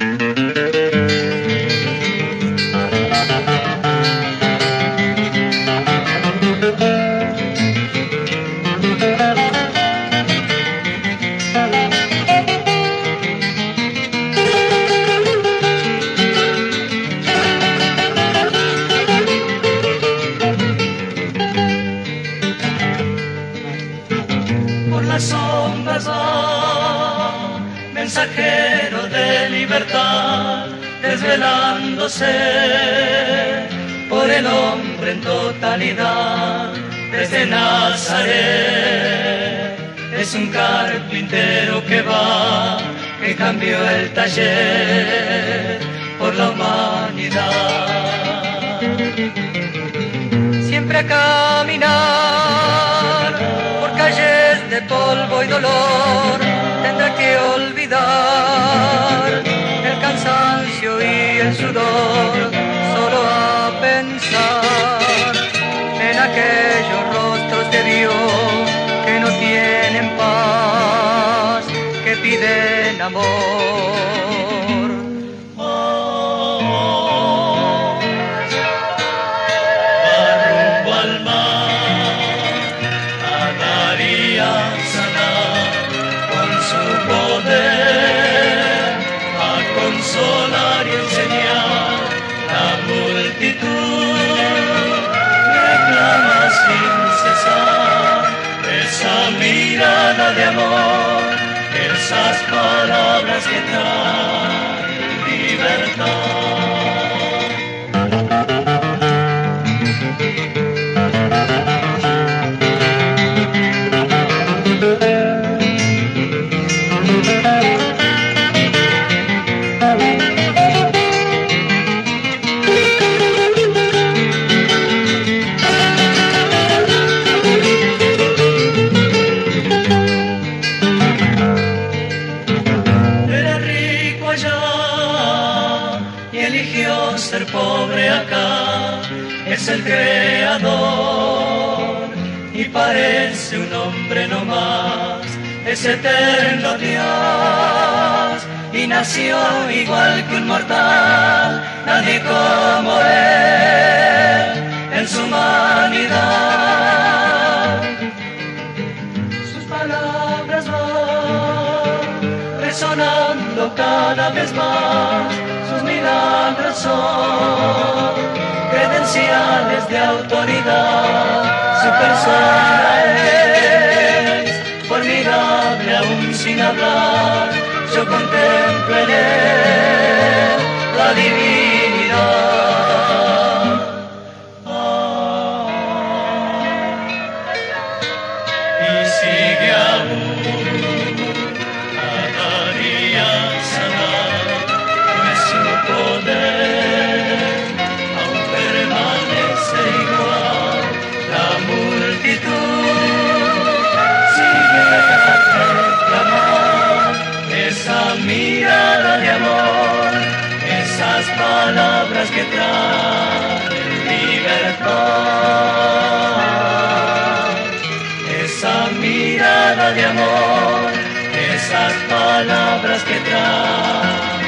Por mensajero de libertad, desvelándose por el hombre en totalidad, desde Nazaret. Es un carpintero que va, que cambió el taller por la humanidad. Siempre a caminar por calles de polvo y dolor, sudor, solo a pensar en aquellos rostros de Dios que no tienen paz, que piden amor. Esas palabras que traen pobre acá. Es el creador y parece un hombre no más. Es eterno Dios y nació igual que un mortal. Nadie como él en su humanidad. Sus palabras van resonando cada vez más. Sus milagros son de autoridad. Su persona es formidable aún sin hablar. Yo él la divinidad. Y sigue aún esas palabras que traen libertad esa mirada de amor, esas palabras que traen